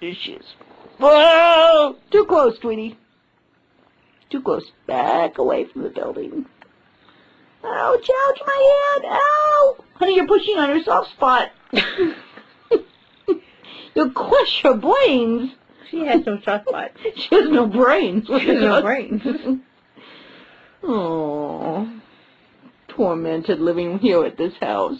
issues. Whoa! Too close, Tweety. Too close. Back away from the building. Ouch, ouch, my hand. Ow! Honey, you're pushing on your soft spot. You'll crush her brains. She has no soft spot. She has no brains. She has no brains. Oh, tormented living here at this house.